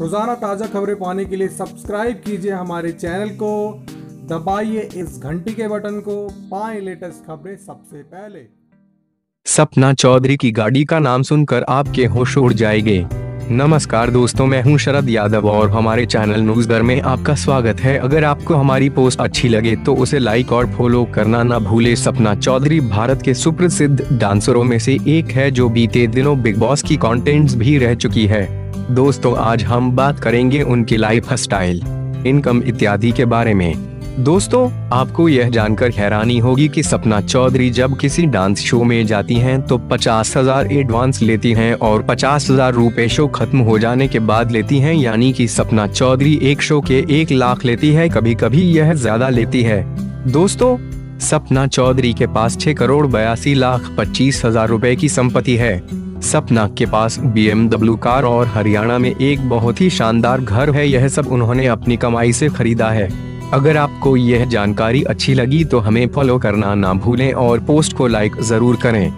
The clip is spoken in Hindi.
रोज़ाना ताज़ा खबरें पाने के लिए सब्सक्राइब कीजिए हमारे चैनल को। दबाइए इस घंटी के बटन को। पाएँ लेटेस्ट खबरें सबसे पहले। सपना चौधरी की गाड़ी का नाम सुनकर आपके होश उड़ जाएँगे। नमस्कार दोस्तों, मैं हूँ शरद यादव और हमारे चैनल न्यूजगर में आपका स्वागत है। अगर आपको हमारी पोस्ट अच्छी लगे तो उसे लाइक और फॉलो करना ना भूले। सपना चौधरी भारत के सुप्रसिद्ध डांसरों में से एक है जो बीते दिनों बिग बॉस की कंटेंट्स भी रह चुकी है। दोस्तों, आज हम बात करेंगे उनकी लाइफ स्टाइल इनकम इत्यादि के बारे में। दोस्तों, आपको यह जानकर हैरानी होगी कि सपना चौधरी जब किसी डांस शो में जाती हैं तो पचास हज़ार एडवांस लेती हैं और पचास हज़ार रूपए शो खत्म हो जाने के बाद लेती हैं, यानी कि सपना चौधरी एक शो के एक लाख लेती है कभी कभी यह ज़्यादा लेती है। दोस्तों, सपना चौधरी के पास छह करोड़ बयासी लाख पच्चीस हज़ार रूपए की संपत्ति है। सपना के पास बीएमडब्ल्यू कार और हरियाणा में एक बहुत ही शानदार घर है, यह सब उन्होंने अपनी कमाई से खरीदा है। अगर आपको यह जानकारी अच्छी लगी तो हमें फॉलो करना ना भूलें और पोस्ट को लाइक ज़रूर करें।